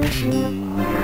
ですね。